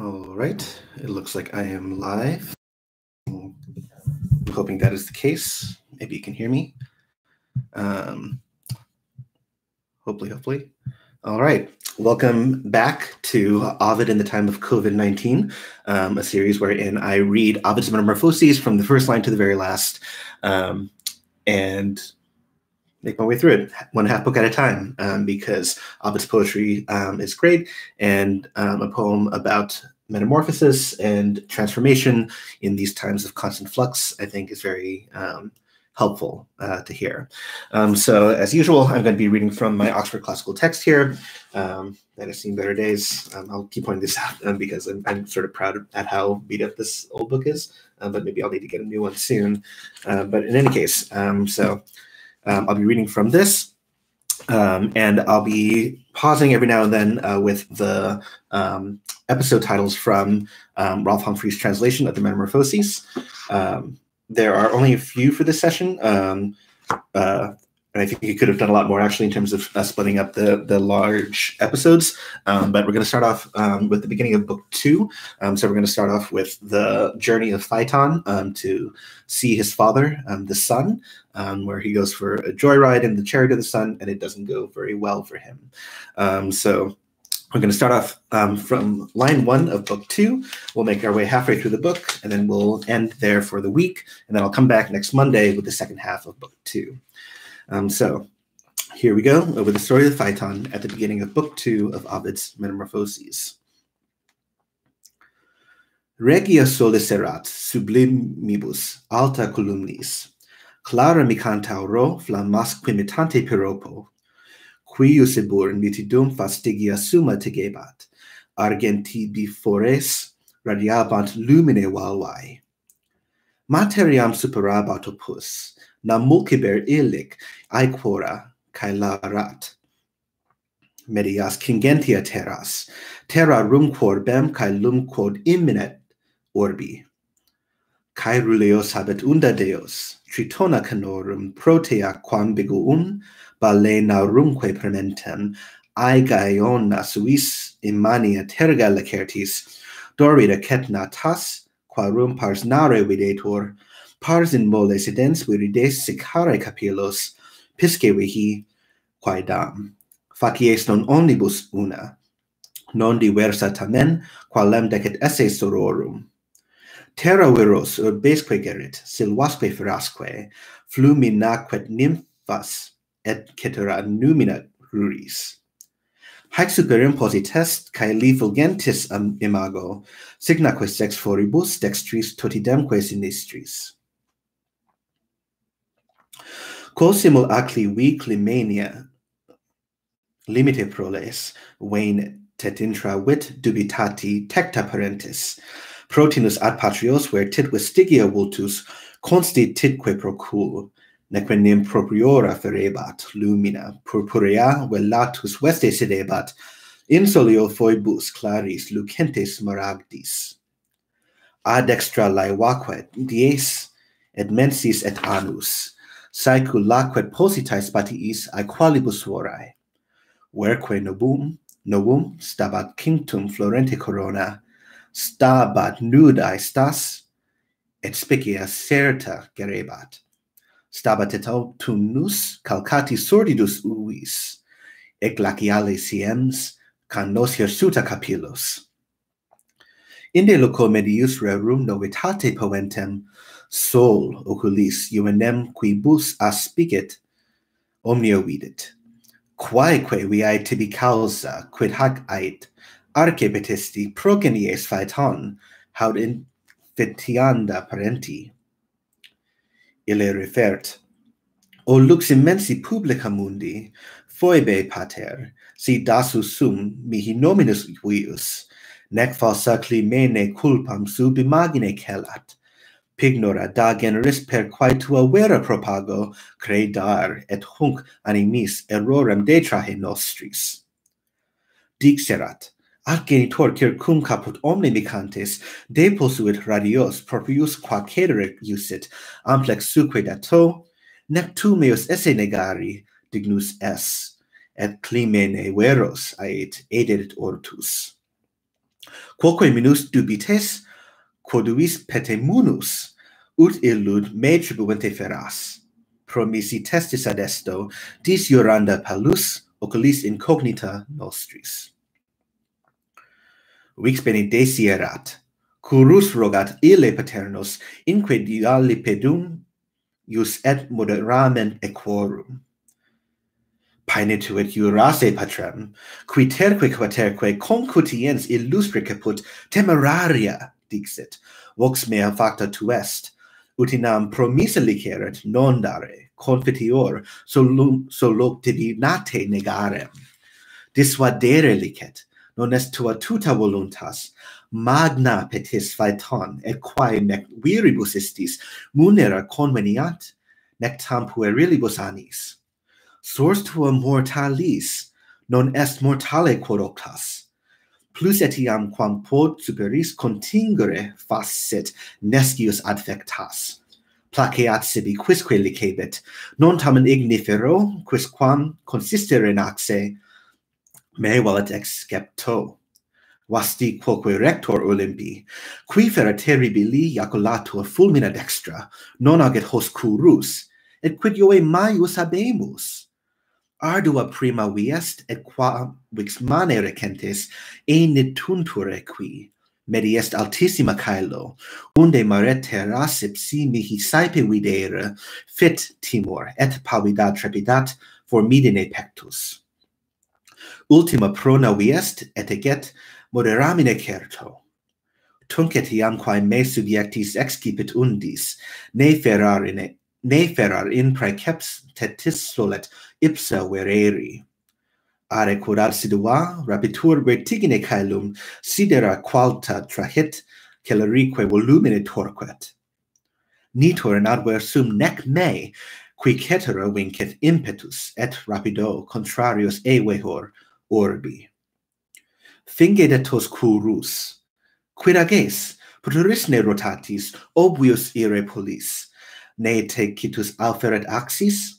All right, it looks like I am live. I'm hoping that is the case. Maybe you can hear me. Um, hopefully, hopefully. All right, welcome back to Ovid in the Time of COVID 19, um, a series wherein I read Ovid's Metamorphoses from the first line to the very last. Um, and make my way through it one half book at a time um, because Ovid's poetry um, is great and um, a poem about metamorphosis and transformation in these times of constant flux, I think is very um, helpful uh, to hear. Um, so as usual, I'm going to be reading from my Oxford Classical Text here um, that has seen better days. I'll keep pointing this out because I'm, I'm, sort of proud at how beat up this old book is, uh, but maybe I'll need to get a new one soon. Uh, but in any case, so um, I'll be reading from this, um, and I'll be pausing every now and then uh, with the um, episode titles from um, Rolfe Humphreys' translation of the Metamorphoses. Um, there are only a few for this session. Um, uh, and I think you could have done a lot more actually in terms of uh, splitting up the the large episodes. Um, but we're going to start off um, with the beginning of book two. Um, so we're going to start off with the journey of Phaeton um, to see his father, um, the sun, um, where he goes for a joyride in the chariot of the sun, and it doesn't go very well for him. so we're going to start off um, from line one of book two. We'll make our way halfway through the book, and then we'll end there for the week. And then I'll come back next Monday with the second half of book two. Um, so here we go over the story of Phaeton at the beginning of Book Two of Ovid's Metamorphoses. Regia solis erat sublimibus alta columnis, clara micantauro flammasque mitante piropo, quius ebur nitidum fastigia summa tegebat, argenti bifores radiabant lumine valvae. Materiam superabat opus, nam mulciber illic aequora cae larat. Medias cingentia terras, terra rumquor bem cae lumquod imminet orbi. Cae ruleos habet unda deos, tritona canorum protea quam biguum, balena rumque prementem, aegaeona suis immania terga lacertis, dorida cetna tas, quarum pars nare videtur, pars in mole sedens virides sicare capillos, piscevihi, quaedam. Facies non omnibus una, non diversa tamen, qualem decet esse sororum. Terra viros urbesque gerit, silvasque ferasque, flumina quet nymphas et cetera numina ruris. Haec superimpositest, cae li fulgentis imago, signaque sex foribus dextris totidemque sinistris. Cosimul acli weekly mania limite proles, vain tet intra wit dubitati tecta parentis, protinus ad patrios ver tit vestigia vultus constititque procul, neque nim propriora ferebat lumina, purpurea velatus veste sedebat, insolio foibus claris lucentes maragdis. Ad extra laevaque dies, et mensis et anus, saeculaque positae spatiis aequalibus vorae. Verque nobum, novum stabat cinctum florente corona, stabat nudae stas, et specia certa gerebat. Stabat et autumnus calcati sordidus uvis, ec glaciale siems, can nos hirsuta capillos. Inde loco medius rerum novitate poentem, sol oculis juvenem qui bus aspicet omnia videt. Quaeque viae tibi causa quid hac ait? Arce petisti progenies phaeton haud in fetianda parenti. Ille refert o lux immensi publica mundi foibe pater si dasus sum mihi nominus vius nec falsa climene culpam sub imagine celat pignora dageneris per quae tua vera propago credar et hunc animis errorem detrahe nostris. Dixerat, ad genitor circum caput omne micantes deposuit radios proprius qua cedere usit amplex suque dato nec tu meus esse negari dignus es et climene veros ait edit ortus quoque minus dubites quoduis petemunus, ut illud me tribuente feras. Promisi testis ad esto, dis Ioranda palus, oculis incognita nostris. Vix bene desierat, curus rogat ille paternos, inque diali pedum, ius et moderament equorum. Paenituit tuet jurase patrem, qui terque quaterque concutiens illustre caput temeraria dixit. Vox mea facta tu est. Utinam promisa liceret non dare confitior solum soloc divinate negarem. Dissuadere licet non est tua tuta voluntas magna petis faeton et quae nec viribus istis munera conveniat nec tam puerilibus anis. Sors tua mortalis non est mortale quod octas plus etiam quam pod superis contingere facet nescius adfectas placeat sibi quisque licebit non tamen ignifero quisquam consistere naxe me valet excepto vasti quoque rector Olympi, qui fera terribili jaculatua fulmina dextra, non aget hos curus, et quid joe maius habemus? ardua prima viest et qua vix mane recentes e netuntur qui mediest altissima caelo unde mare terras ipsi mihi saepe videre fit timor et pavida trepidat formidine pectus. Ultima prona viest et eget moderamine certo. Tunc etiam quae me subjectis excipit undis ne ferrarine ne ferrar in praeceps tetis solet ipsa vereri. Are curar sidua rapitur vertigine caelum sidera qualta trahit, celerique volumine torquet. Nitor in adversum nec me qui cetera vincet impetus et rapido contrarios evehor orbi. Finge detos curus. Quid ages? Poturisne rotatis obvius ire polis. Ne te citus alferet axis?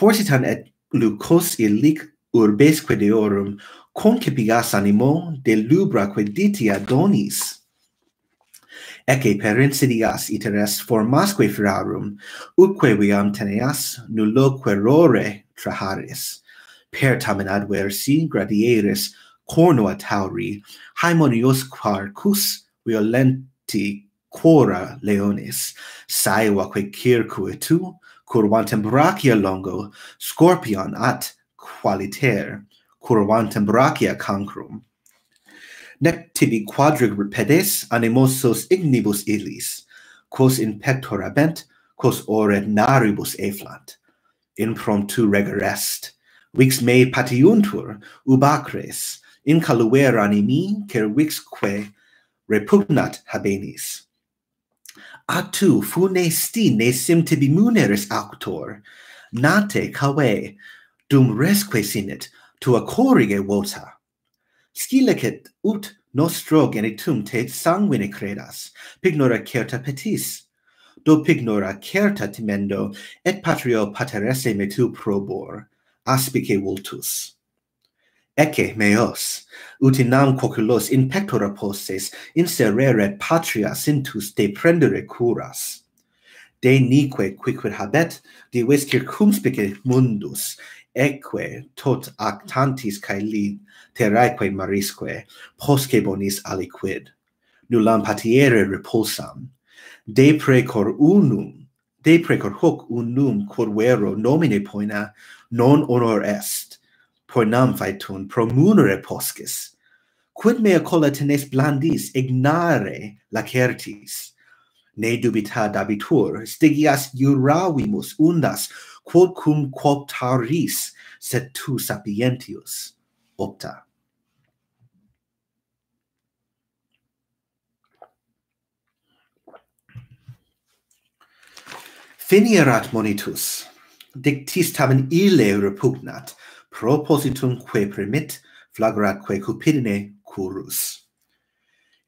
forsitan et lucos illic urbesque deorum concepigas animo de lubra quae ditia donis ecce perensidias iter est formasque ferarum, utque viam teneas nulloque rore traharis. Per tamen adversi gradieris corno tauri, haemonios quarcus violenti quora leonis, saeva quae circuitu, curvantem brachia longo scorpion at qualiter curvantem brachia cancrum. Nec tibi quadrig repedes animosos ignibus illis quos in pectora bent quos ore naribus efflant. Impromptu regerest vix me patiuntur ubacres in caluer animi cervixque repugnat habenis a tu funesti nesim tibi muneris auctor, nate cave, dum resque sinit, tua corrige vota. Scilicet ut nostro genitum te sanguine credas, pignora certa petis, do pignora certa timendo, et patrio pateresse metu probor, aspice vultus. Ecce meos, utinam quoculos in pectora posses inserere patria sintus de prendere curas. De nique quicquid habet, dives circumspice mundus, eque tot actantis caeli terraeque marisque, posce bonis aliquid. Nullam patiere repulsam. De precor unum, de precor hoc unum quod vero nomine poena, non honor est, pornam pro promunere poscis. Quid mea colla tenes blandis ignare lacertis ne dubita dabitur stigias iuravimus undas quod cum quoptaris sed tu sapientius opta. Finierat monitus dictis tamen ille repugnat propositum quae premit flagraque cupidine curus.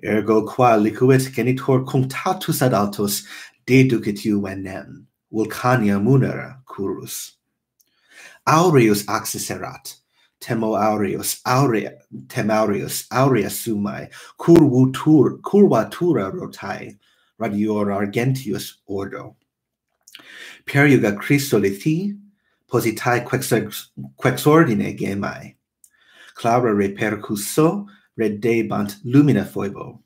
Ergo qua licuit genitor cunctatus ad altos deducit iuvenem vulcania munera curus. Aureus accesserat, temo aureus, aurea, tem aureus, aurea sumae, curvutur, curvatura rotae, radior argentius ordo. Periuga Christo lithi, positae quexordine gemae. Clara repercusso redebant lumina foibo.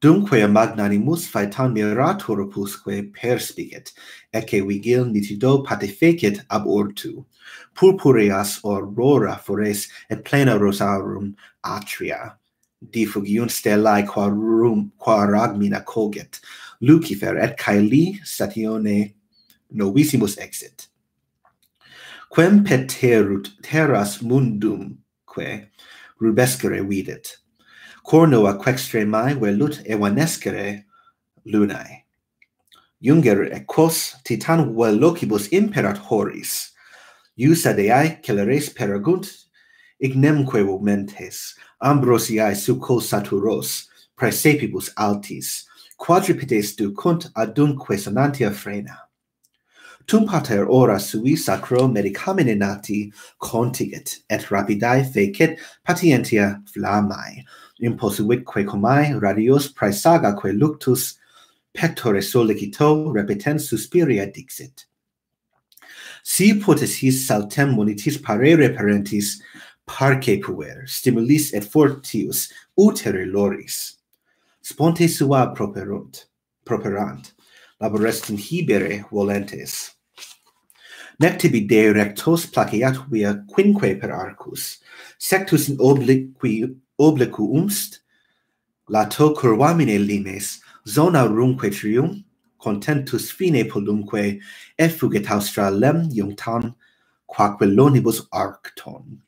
Dumque magnanimus faetan miratur opusque perspicet, ecce vigil nitido patefecet ab ortu, purpureas aurora fores et plena rosarum atria. difugiunt stellae qua, rum, qua ragmina coget, Lucifer et Caeli statione novissimus exit quem peterut terras mundum que rubescere videt. Corno aquextre mai velut evanescere lunae. Junger et quos titan velocibus imperat horis. Iusa dei celeres peragunt ignemque mentes ambrosiae succul saturos praesepibus altis quadripedes ducunt adunque sonantia frena tum pater ora sui sacro medicamine nati contigit, et rapidae fecit patientia flammae, imposuitque comae radios praesagaque luctus pectore solicito repetens suspiria dixit. Si potes his saltem monitis parere parentis, parce puer, stimulis et fortius utere loris. Sponte sua properunt, properant, laborestum hibere volentes. Nectibi de rectos placeat via quinque per arcus, sectus in obliqui obliqu umst, lato curvamine limes, zona rumque trium, contentus fine polumque effugit austra lem iunctam quaque lonibus arcton.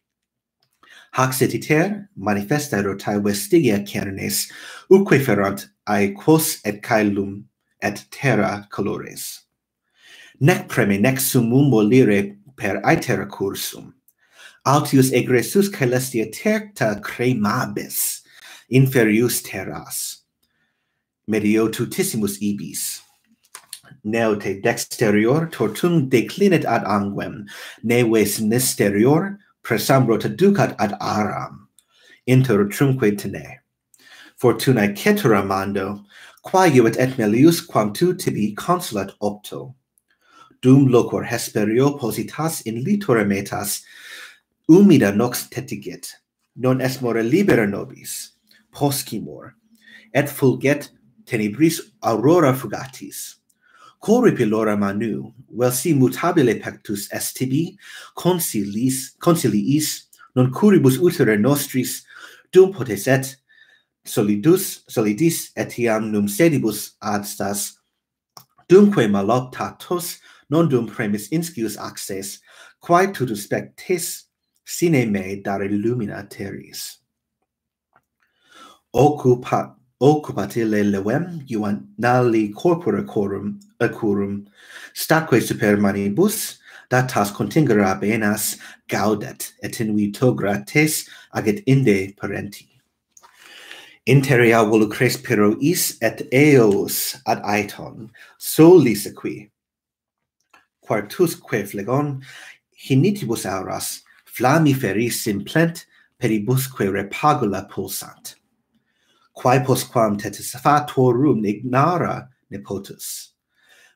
Hac setiter manifesta rotae vestigia cernes, uque ferant ae quos et caelum et terra colores nec preme nec summum volire per aetera cursum. Altius egressus caelestia terta cremabis inferius terras. Medio tutissimus ibis. Neo te dexterior tortum declinet ad anguem neve sinisterior presambro te ducat ad aram. Inter trumque tene. Fortunae cetera mando qua iuet et melius quam tu tibi consulat opto dum locor hesperio positas in litore metas, umida nox tetigit, non est more libera nobis, poscimor, et fulget tenebris aurora fugatis. Cori pilora manu, vel si mutabile pectus est tibi, consilis, consiliis, non curibus utere nostris, dum poteset solidus, solidis etiam num sedibus adstas, dumque maloptatos non dum premis inscius access, quae tutus spectis sine me dare lumina teris. Occupat occupatile levem juvenali corpora corum acurum, statque super manibus datas contingera benas gaudet et in vito gratis aget inde parenti interia volucres perois et eos ad aeton solis equi partusque flegon hinitibus auras flammiferis simplent peribusque repagula pulsant. Quae postquam tetisfatorum ignara nepotus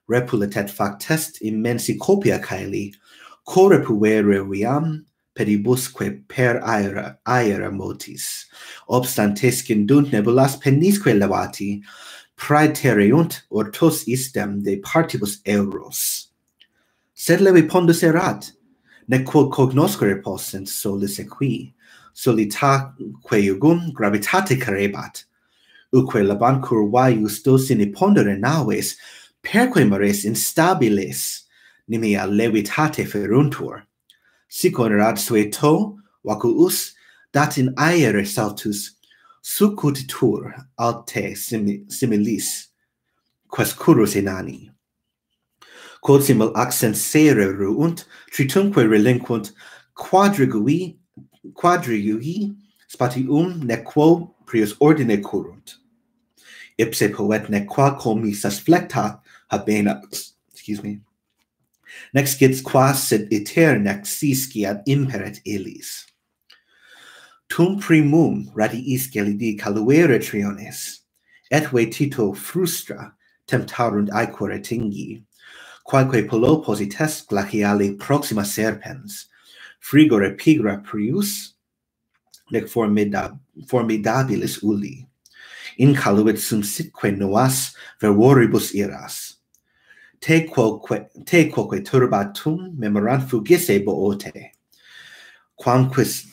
repulet et factest immensi copia caeli correpuvere viam peribusque per aera aera motis. Obstantes scindunt nebulas penisque levati praetereunt ortos istem de partibus euros sed levi pondus erat, ne quod cognoscere possent solis equi, solita que iugum gravitate carebat, uque labancur vae justos in pondere naves, perque mares instabiles, nimia levitate feruntur. Sic onerat sue sueto, vacuus, dat in aere saltus, sucutitur alte similis, quas curus inani quodsim al accensere ruunt, tritumque relinquunt, quadrigui, quadrigui spatium ne quo prius ordine curunt. Ipse poet ne qua comisas flectat habena, excuse me, nec sciet quas sed iter nec sciat imperet illis. Tum primum radiis gelidi caluere triones, et ve Tito frustra temptarunt aequore tingi, quaeque polo posites glaciali proxima serpens, frigore pigra prius, nec formida, formidabilis uli. Incaluit sum sitque noas vervoribus iras. Te quoque, te quoque turbatum memorant fugisse boote. Quamquis,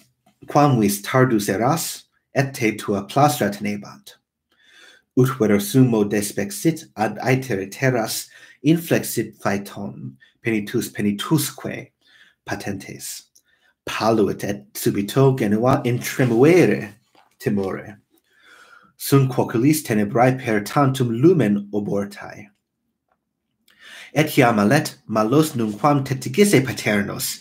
quamvis tardus eras, et te tua plastra tenebant. Ut vero sumo despexit ad aetere terras inflexit phaeton, penitus penitusque patentes. Paluit et subito genua in tremuere timore. Sunt quoculis tenebrae per tantum lumen obortae. Et iam alet malos nunquam tetigisse paternos,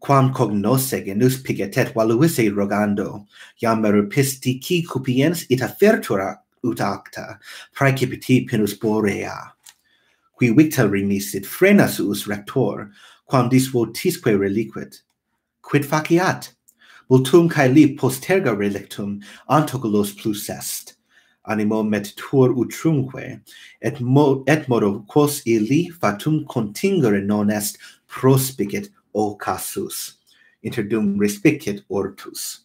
quam cognosse genus pigetet valuisse rogando, iam merupistici cupiens ita fertura ut acta, praecipiti pinus borea qui victa remisit frenas us rector, quam disvotisque reliquit. Quid faciat? Multum cae li posterga relictum antoculos plus est. Animo metitur utrumque, et, mo, et modo quos ili fatum contingere non est prospicit o casus, interdum respicit ortus.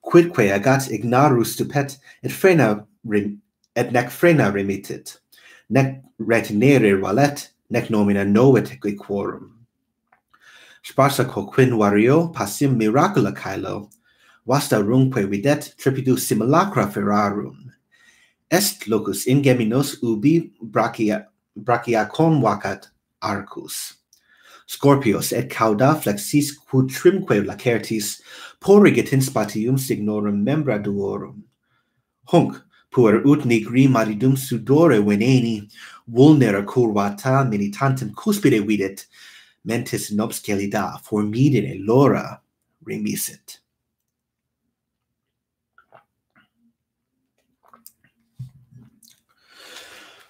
Quidque agat ignarus stupet, et frena rem, et nec frena remitit nec retinere valet, nec nomina novet equi quorum. Sparsa quin vario passim miracula caelo, vasta rumque videt trepidu simulacra ferarum. Est locus ingeminos ubi brachia, brachia vacat arcus. Scorpios et cauda flexis quod trimque lacertis, porrigit in spatium signorum membra duorum. Hunc, puer ut nigri maridum sudore veneni, vulnera curvata militantem cuspide videt, mentis nobscelida obscelida formidine lora remisit.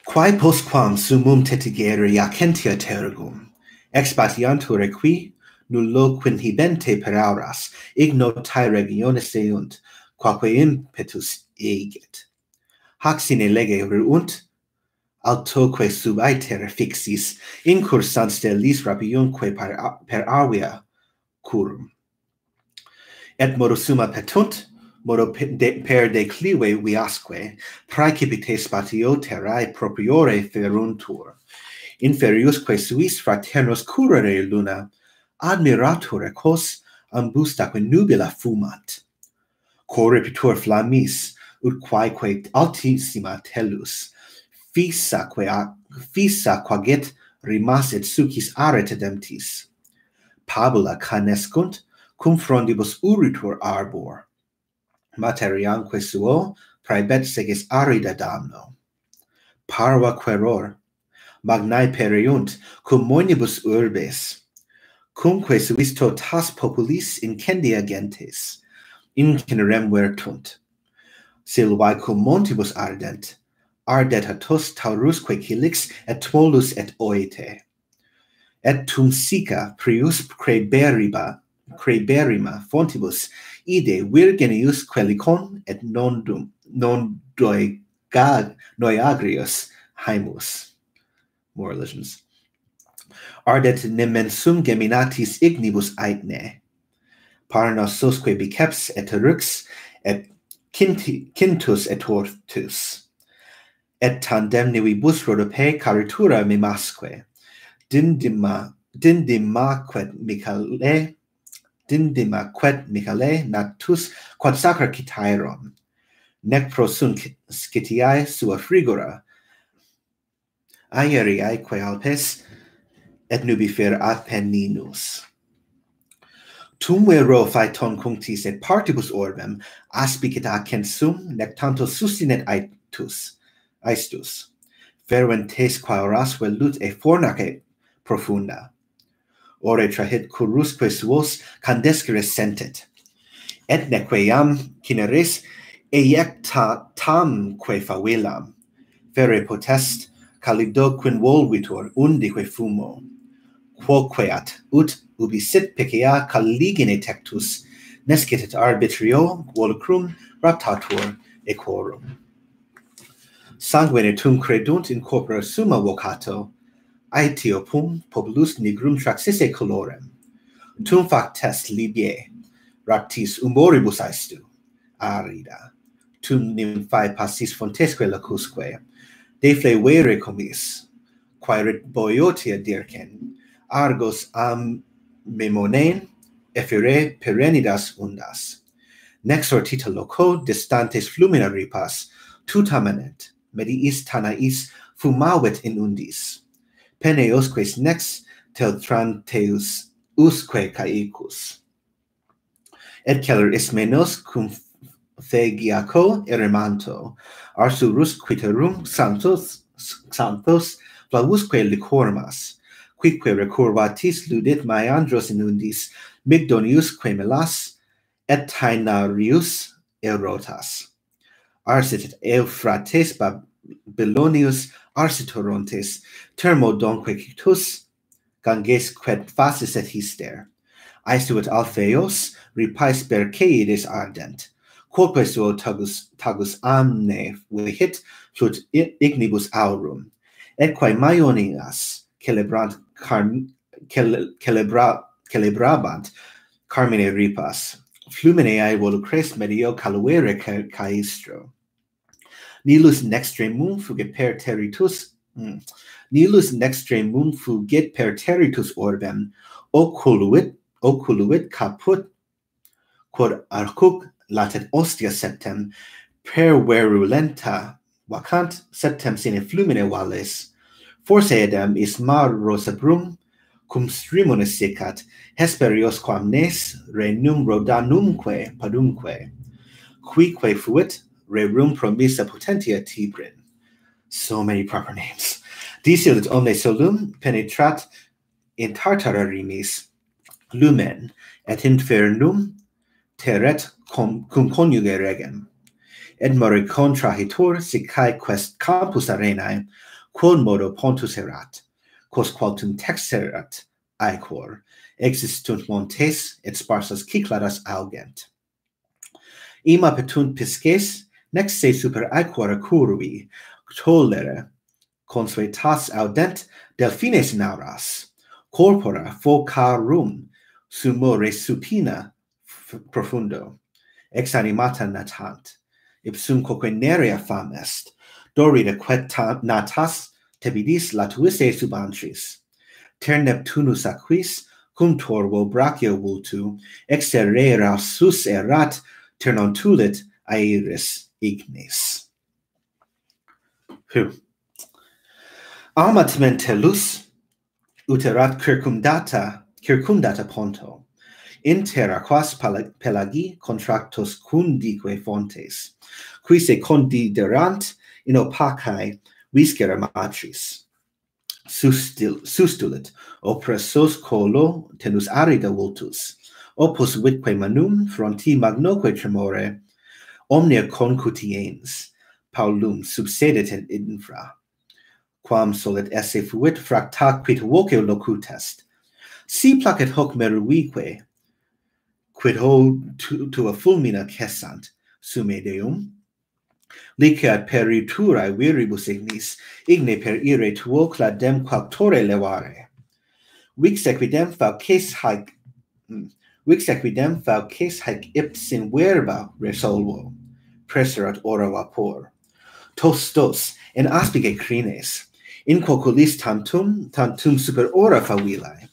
Quae postquam sumum tetigere iacentia tergum, expatiantur equi, nullo quinhibente per auras, ignotae regiones deunt, quaque impetus eget hac sine lege ruunt, altoque sub aeter fixis, incursans delis rapiunque per, per avia curum. Et modo summa petunt, modo de, per declive viasque, praecipite spatio terrae propriore feruntur. Inferiusque suis fraternos curere luna, admiratur ecos, ambustaque nubila fumat. Correpitur flammis, ut quaeque altissima tellus. Fissa quia fissa quaget rimaset sucis aret edemptis pabula canescunt cum frondibus uritur arbor. Materiamque suo praebet seges arida damno. Parva queror magnae periunt cum monibus urbes. Cumque suis tas populis incendia gentes incinerem vertunt silvae cum montibus ardent, ardet atos taurusque cilix et tmolus et oete. Et tum sica prius creberiba, creberima fontibus, ide virgenius quelicon et nondum, non doegag, noiagrius haimus. More religions. Ardet nemensum geminatis ignibus aetne. Parnassosque biceps et rux et Cinti, et hortus. Et tandem nivibus rhodope caritura mimasque. dindima dindima quet micale, dindima quet Michaele natus quod sacra citairon nec pro sunt scitiae sua frigora. Aeriae quae alpes et nubifer Apenninus tum vero phaeton cunctis et partibus orbem aspicit acensum, nec tanto sustinet aetus aestus. Ferventes vel lut e fornace profunda. Ore trahit curusque suos candescere sentet. Et neque iam cineres eiecta tamque favillam fere potest calido quin volvitur undique fumo quoqueat, ut ubi sit picea caligine tectus, nescitet arbitrio volcrum raptatur equorum. Sanguine tum credunt in corpora summa vocato, aetio pum populus nigrum traxisse colorem. Tum factes libie, raptis umoribus aestu, arida. Tum nymphae passis fontesque lacusque, defle vere comis, quaerit boiotia dircen, Argos am memonen effere perenidas undas. Nexortita loco distantes flumina ripas, tutamenet, mediis tanais fumavet in undis. Peneosques nex teltranteus usque caicus. Et celer ismenos cum thegiaco eremanto, arsurus quiterum santos, santos flavusque licormas, quique recurvatis ludit maiandros in undis, migdonius quemelas, et tainarius erotas. Arsit et eufrates Babylonius arsitorontes, termo donque cictus, ganges qued facis et hister. Aestuit alpheos, ripais berceides ardent, quoque suo tagus, tagus amne vihit, flut ignibus aurum, et quae maionias celebrant celebra, celebrabant Carmine Ripas, Flumineae volucres medio caluere caestro. Nilus nextremum fugit per territus mm. Nilus nextremum fugit per territus orbem, oculuit, oculuit caput, quod arcuc latet ostia septem, per verulenta vacant septem sine flumine vales, Forse edem is mar rosabrum, cum strimunis sicat, hesperios quam nes renum rodanumque padumque. Quique fuit, rerum promissa potentia tibrin. So many proper names. Dicilit omne solum penetrat in tartara rimis lumen, et infernum teret cum, cum conjuge regem. Et mori contrahitur, sicae quest campus arenae, quod modo pontus erat, quos qualtum texerat aequor, existunt montes et sparsas cicladas augent. Ima petunt pisces, nec se super aequora curvi, tollere, consuetas audent, delfines nauras, corpora focarum, sumo resupina profundo, ex animata natant, ipsum coque nerea famest, Dori de natas tebidis latuisse subantris. Ter Neptunus aquis, cum torvo brachio vultu, exterrera sus erat, ternontulit aeris ignis. Hu. Amat mentelus, uterat circumdata, circumdata ponto, inter aquas pelagi contractos cundique fontes, qui se condiderant in opacae visceramacis. Sustil, sustulit, oppressos colo tenus arida vultus, opus vitque manum fronti magnoque tremore, omnia concutiens, paulum subsedet in infra. Quam solet esse fuit fracta quid voce locutest. Si placet hoc meruique, quid ho tu, tua fulmina cessant, sume deum, Liceat periturae viribus ignis, igne per ire tuo cladem quactore levare. Vix equidem falces haec, hmm, vix equidem falces haec ipsin verba resolvo, presserat ora vapor. Tostos, in en aspige crines, in coculis tantum, tantum super ora favilae.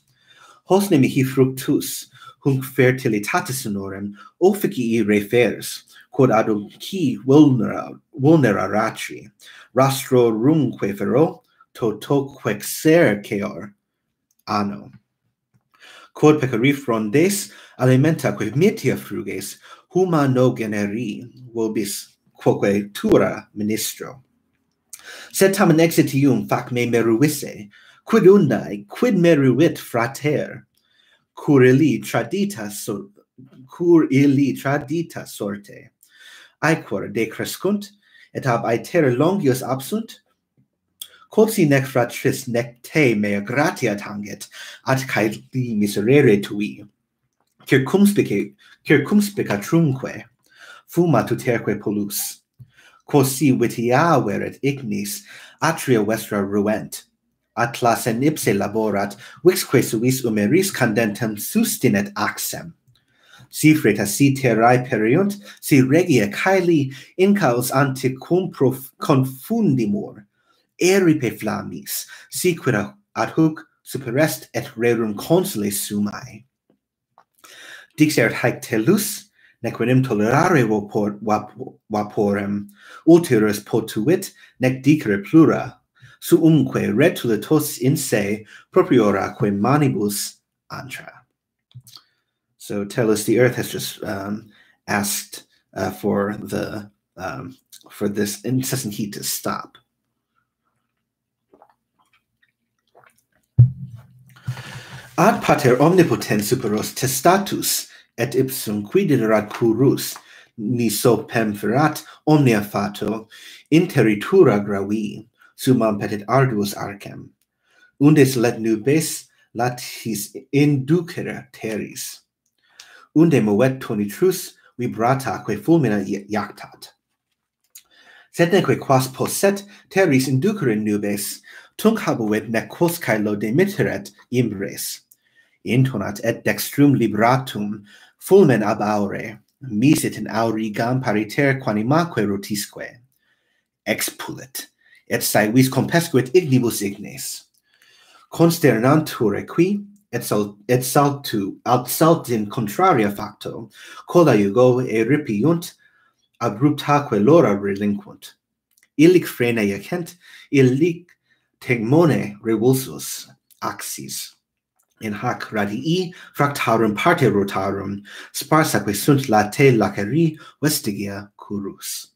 Hos nemihi fructus, hunc fertilitatis honorem, officii referes, quod adum qui vulnera, vulneraraci, rastro rumque fero, toto quexerceor anno. Quod pecari frondes alimenta quae mitia fruges, huma no generi, vobis quoque tura ministro. Sed tamen exitium fac me meruisse, quid undae, quid meruit frater, cur illi tradita, so, cur illi tradita sorte aequor decrescunt, et ab aetere longius absunt, quodsi nec fratris nec te mea gratia tanget, at cae li miserere tui. Circumspice, circumspicatrumque, fuma tuterque polus. Quosi vitia veret ignis, atria vestra ruent. Atlas en ipse laborat, vixque suis umeris candentem sustinet axem si freta si terrae periunt, si regia caeli incaus ante cum prof confundimur, eripe flammis, si quira ad hoc superest et rerum consules sumae. Dixert haec telus, nec venim tolerare vapor, vaporem, ulterus potuit, nec dicere plura, suumque retulitos in se proprioraque manibus antra. So Tellus the earth has just um, asked uh, for the um, for this incessant heat to stop. Ad pater omnipotens superos testatus et ipsum quididerat curus ni so pemferat omnia fato interitura gravi sumam petit arduus arcem. Undes let nubes latis inducere teris unde movet tonitrus vibrataque fulmina iactat. Sed neque quas posset terris inducere nubes, tunc habuet nec quos caelo demitteret imbres. Intonat et dextrum libratum, fulmen ab aure, misit in aurigam pariter quanimaque rotisque. Expulit, et saevis compescuit ignibus ignes. Consternantur equi, et, sal, et saltu, alt salt in contraria facto, codaiugo e ripiunt, abruptaque lora relinquunt. Illic frena iacent, illic tegmone revulsus axis. In hac radii fractarum parte rotarum, sparsaque sunt late laceri vestigia curus.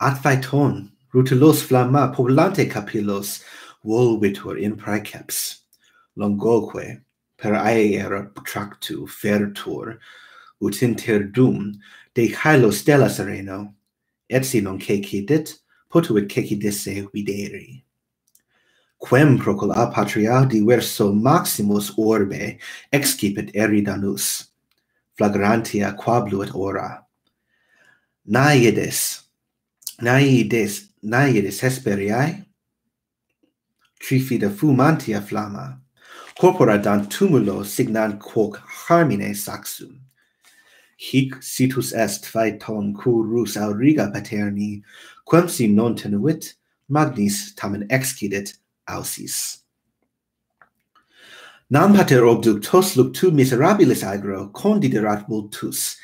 Advaiton, rutulos flamma populante capillos, volvitur in praeceps longoque per aer tractu fertur ut inter dum de caelo stella sereno et si non cecidit potuit cecidisse videri. Quem procul a patria diverso maximus orbe excipit eridanus flagrantia quabluit ora. Naides naides naides hesperiae trifida fumantia flamma corpora dan tumulo signan quoc harmine saxum. Hic situs est phaeton curus auriga paterni, quem si non tenuit, magnis tamen excidit ausis. Nam pater obductos luctu miserabilis agro condiderat vultus,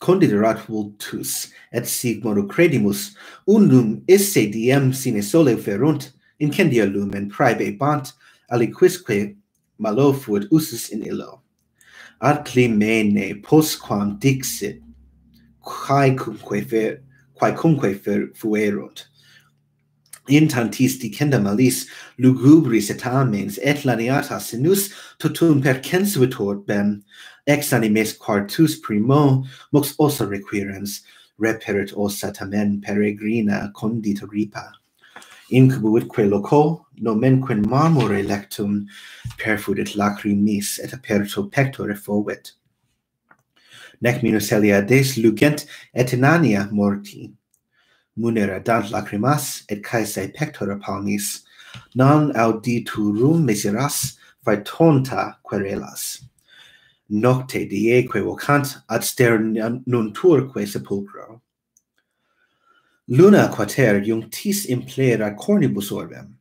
condiderat vultus, et sig modo credimus, unum isse diem sine sole ferunt, incendia lumen praebe bant, aliquisque malofuit usus in illo. Ad climene postquam dixit, quaecumque fer, quaecumque fer fuerunt. In tantis dicenda malis lugubris et amens et laniata sinus totum percensuitor bem, ex animes quartus primo mox ossa requirens, reperit ossa tamen peregrina condita ripa. Incubuitque loco, nomenquen marmore lectum perfudit lacrimis et aperto pectore fovet. Nec minus Heliades lugent et inania morti. Munera dant lacrimas et caesae pectora palmis. Non auditurum miseras faetonta querelas. Nocte dieque vocant ad sternunturque sepulcro. Luna quater iunctis implera cornibus orbem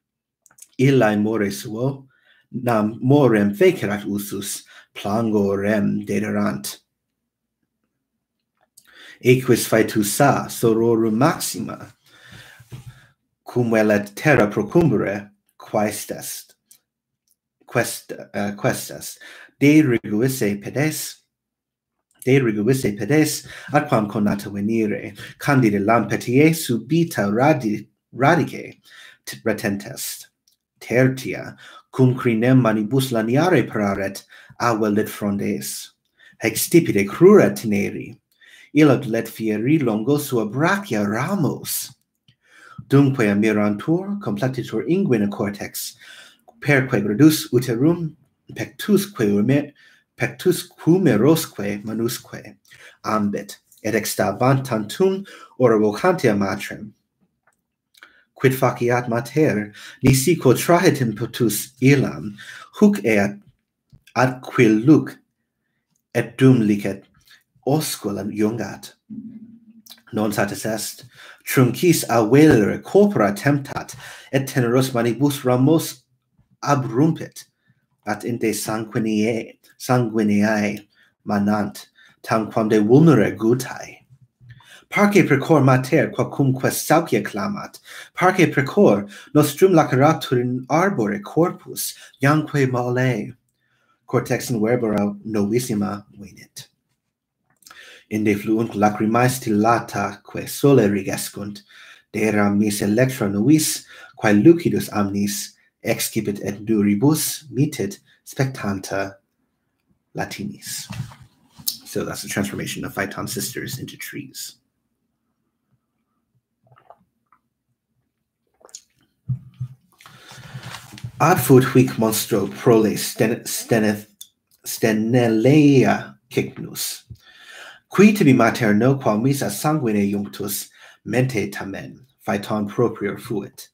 illae more suo, nam morem fecerat usus, plango rem dederant. Equis faetus sa sororum maxima, cum velet terra procumbere, quaest est. Quest, eh, uh, quest est. De riguisse pedes, de riguisse pedes, ad quam conata venire, candide lampetie subita radi, radice retentest tertia, cum crinem manibus laniare praret, avelet frondes. Hec stipide crura teneri illud let fieri longo sua brachia ramos. Dumque amirantur completitur inguine cortex, perque gradus uterum, pectusque ume, pectus merosque manusque, ambet, et extavantantum oravocantia matrem, quid faciat mater, nisi quo trahetim potus ilam, huc eat ad quil luc, et dum licet, osculam iungat. Non satis est, truncis a velere corpora temptat, et teneros manibus ramos abrumpit, at inde sanguinee, sanguineae manant, tam quam de vulnere gutae. Parce precor mater qua cum quest saucia clamat, parce precor nostrum laceratur in arbore corpus, ianque male, cortex in verbora novissima venit. Inde fluunt lacrimae stillata, quae sole rigescunt, dera mis electra novis, quae lucidus amnis, excipit et duribus mitit spectanta latinis. So that's the transformation of Phaeton sisters into trees. Adfod huic monstro prole sten, steneth stenelea cignus. Qui tibi mater noqua misa sanguine junctus mente tamen, phaeton proprior fuit.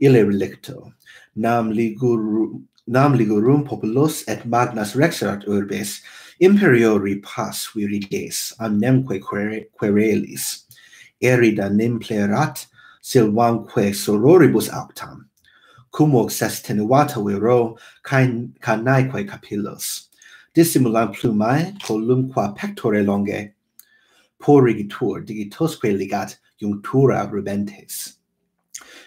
Ille relicto, nam, Ligur, nam Ligurum populos et magnas rexerat urbes, imperiori pas virides, am nemque querelis. Erida nim plerat, sororibus aptam, cum hoc vero viro canaeque capillos. Dissimulam plumae columqua pectore longe porrigitur digitosque ligat junctura rubentes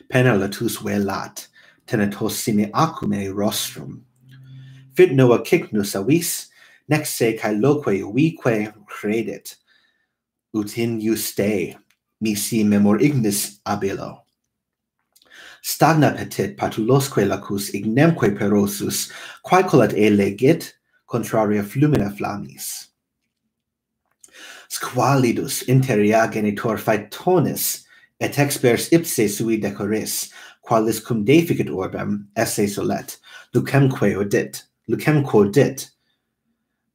pena latus velat tenetos sine acume rostrum. Fit noa cignus avis nec se cae loque uique credit ut in ius te mi si memor ignis abilo stagna petit patulosque lacus ignemque perosus, quaecolat e legit, contraria flumina flammis. Squalidus interia genitor faetonis, et expers ipse sui decores, qualis cum deficit orbem esse solet, lucemque odit, lucemque dit,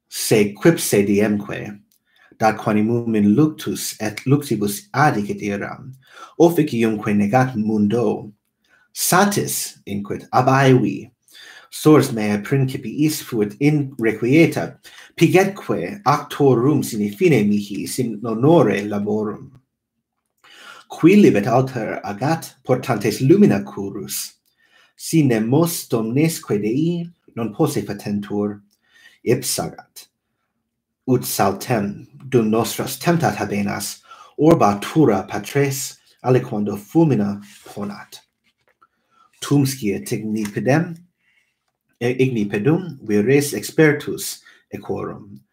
se quipse diemque, dat quanimum in luctus et luctibus adicit iram, ofic iumque negat mundo, satis inquit ab aivi sors mea principiis fuit in requieta pigetque actorum sine fine mihi sin honore laborum. Qui libet alter agat portantes lumina curus? Sine mos domnesque dei non posse patentur ipsagat. Ut saltem dum nostras temptat habenas orba tura patres aliquando fulmina ponat tumskie technipedem ignipedum vires expertus equorum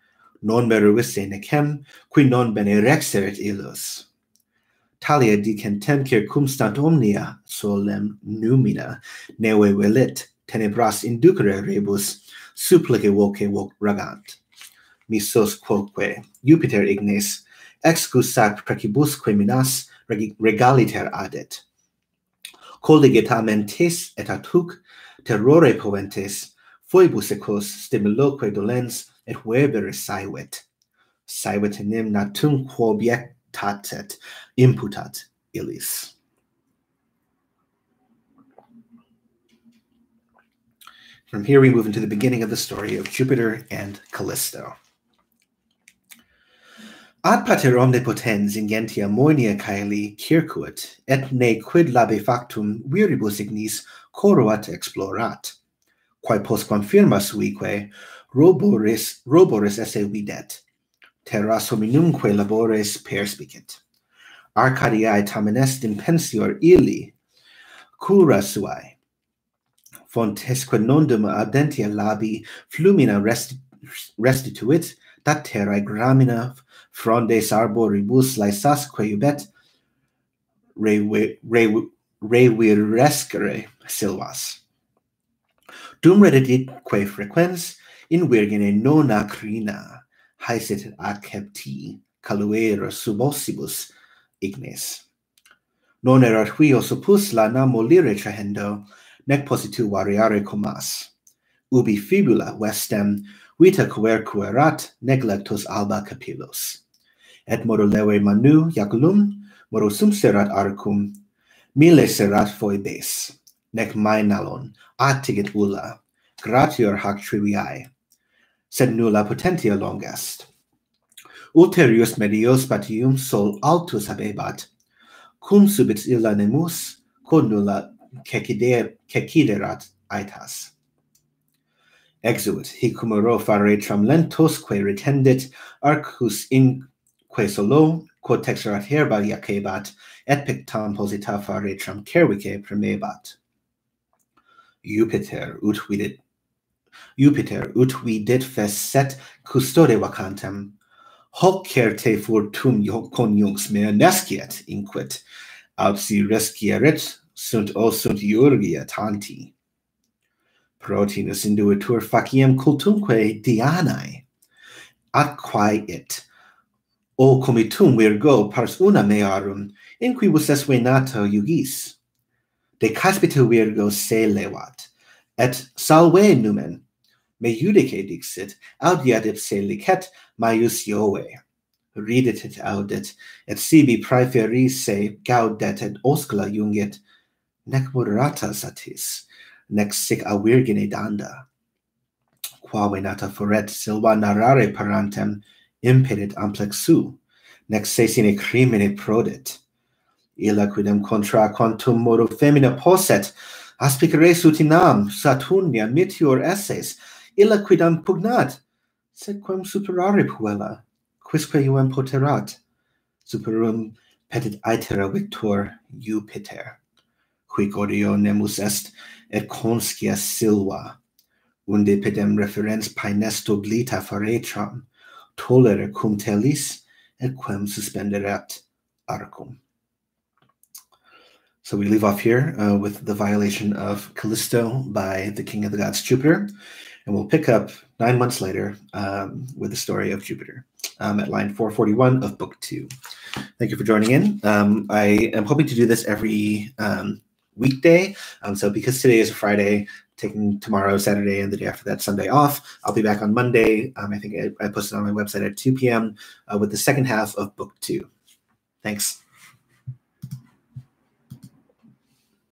non meruisse necem qui non bene rexerit illus. Talia dicentemque cumstant omnia solem numina neve velit tenebras inducere rebus supplice voce voc ragant. Misos quoque jupiter ignes excusat precibusque minas regaliter adet. Colligitamen tes et atuc terrore poentes foibus ecos stimuloque dolens et webere saevet. Saevet enim natum quo tatet imputat illis. From here, we move into the beginning of the story of Jupiter and Callisto. Ad pater de potens ingentia moenia caeli circuit, et ne quid labe factum viribus ignis coruat explorat. Quae postquam firma suique, roboris, roboris esse videt. Terras hominumque labores perspicit. Arcadiae tamen est in pensior illi, cura suae. Fontesque nondum audentia labi flumina restituit, dat terrae gramina frondes arboribus laesasque iubet, revirescere re, silvas. Dum redditque frequens, in virgine nona crina, haesit accepti caluero subossibus ignis. Non erat qui ossopus la namo lire trahendo, nec positu variare comas. Ubi fibula vestem, vita quercuerat neglectus alba capillos et modo leve manu jaculum, modo sum serat arcum, mille serat foibes, nec mainalon, atigit ulla, gratior hac triviae, sed nulla potentia longest. Ulterius medios patium sol altus habebat, cum subit illa nemus, quod nulla cecider, ceciderat aetas. Exuit, hic cum fare tram lentosque retendit arcus in que solo quod texerat herba iacebat et pictam posita fare tram cervice premebat. Jupiter ut vidit Jupiter ut vidit fesset custode vacantem. Hoc certe fortum conjunx mea nesciet inquit aut si rescieret sunt os sunt iurgia tanti. Protinus induitur faciem cultumque dianae quae it O comitum virgo pars una mearum, in quibus es venato iugis. De caspita virgo se levat, et salve numen, me judice dixit, audiat ipse licet maius Iove. Ridit et audit, et sibi praeferisse gaudet et oscula jungit, nec moderata satis, nec sic a virgine danda. Qua venata foret silva narrare parantem, impedit amplexu, nec se sine crimine prodit. Illa quidem contra quantum modo femina posset, aspiceres utinam Saturnia mitior esses, illa quidam pugnat, sed quam superare puella, quisque iuem poterat, superum petit aetera victor Jupiter, qui odio nemus est, et conscia silva, unde pedem referens paenesto glita faretram, tolere cum telis et quem suspenderat arcum. So we leave off here uh, with the violation of Callisto by the king of the gods Jupiter, and we'll pick up nine months later um, with the story of Jupiter um, at line 441 of book two. Thank you for joining in. Um, I am hoping to do this every um, weekday. Um, so because today is a Friday, taking tomorrow, Saturday, and the day after that, Sunday off. I'll be back on Monday. Um, I think I, I, posted on my website at 2 p.m. Uh, with the second half of book two. Thanks.